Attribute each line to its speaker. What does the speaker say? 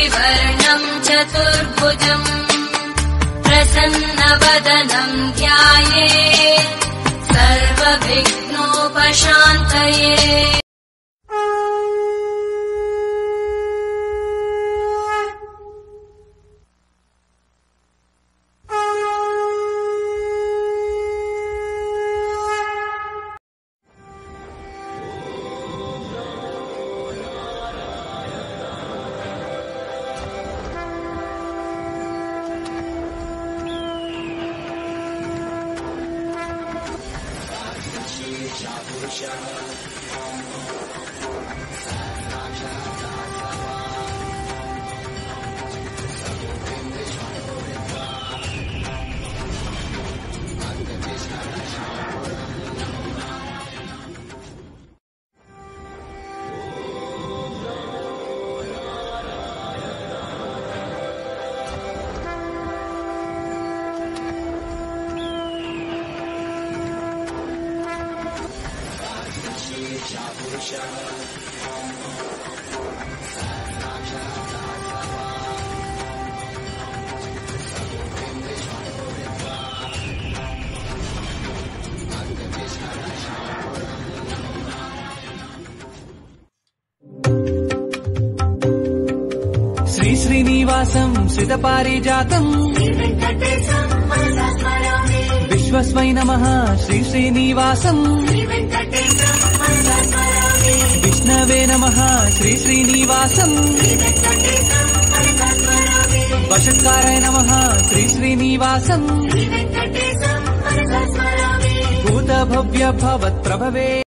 Speaker 1: शशिवर्णम् चतुर्भुजम् प्रसन्नवदनम् ध्याये सर्वविघ्नोपशान्तये Shine.
Speaker 2: శ్రీ శ్రీనివాసం శ్రితపారిజాతం విశ్వస్వై నమ శ్రీ శ్రీనివాసం విష్ణవే నమ. శ్రీ శ్రీనివాసం. వషత్కారాయ నమ. శ్రీ శ్రీనివాసం. భూత భవ్య భవత్ ప్రభవే